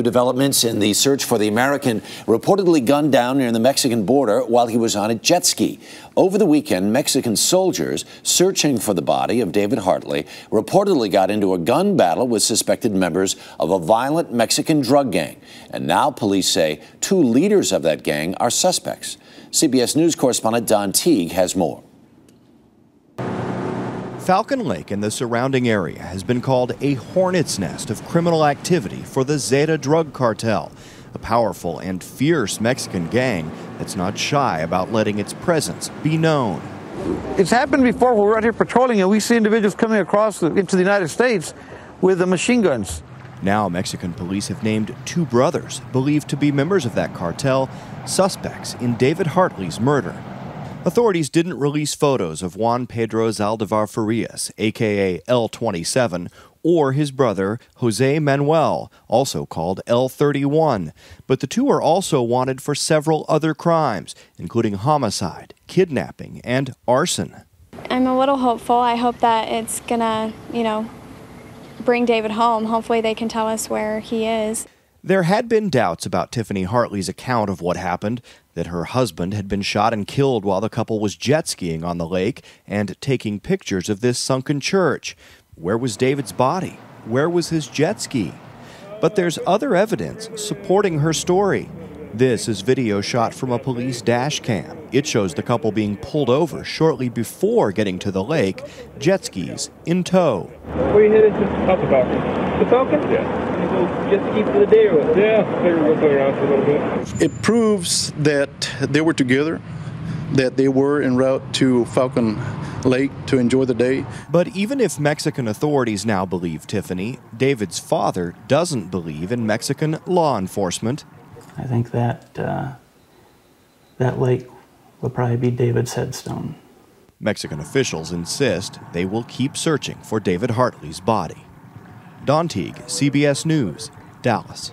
New developments in the search for the American reportedly gunned down near the Mexican border while he was on a jet ski. Over the weekend, Mexican soldiers searching for the body of David Hartley reportedly got into a gun battle with suspected members of a violent Mexican drug gang. And now police say two leaders of that gang are suspects. CBS News correspondent Don Teague has more. Falcon Lake and the surrounding area has been called a hornet's nest of criminal activity for the Zeta drug cartel, a powerful and fierce Mexican gang that's not shy about letting its presence be known. It's happened before. We're out here patrolling and we see individuals coming across into the United States with the machine guns. Now, Mexican police have named two brothers believed to be members of that cartel suspects in David Hartley's murder. Authorities didn't release photos of Juan Pedro Zaldivar Farias, aka L27, or his brother, Jose Manuel, also called L31. But the two are also wanted for several other crimes, including homicide, kidnapping, and arson. I'm a little hopeful. I hope that it's gonna, you know, bring David home. Hopefully, they can tell us where he is. There had been doubts about Tiffany Hartley's account of what happened that her husband had been shot and killed while the couple was jet skiing on the lake and taking pictures of this sunken church. Where was David's body? Where was his jet ski? But there's other evidence supporting her story. This is video shot from a police dash cam. It shows the couple being pulled over shortly before getting to the lake, jet skis in tow. Where are you headed to? Up the Falcon. Yeah just keep the day with. Yeah, figure we'll play around for a little bit. It proves that they were together, that they were en route to Falcon Lake to enjoy the day. But even if Mexican authorities now believe Tiffany, David's father doesn't believe in Mexican law enforcement. I think that uh, that lake will probably be David's headstone. Mexican officials insist they will keep searching for David Hartley's body. Don Teague, CBS News, Dallas.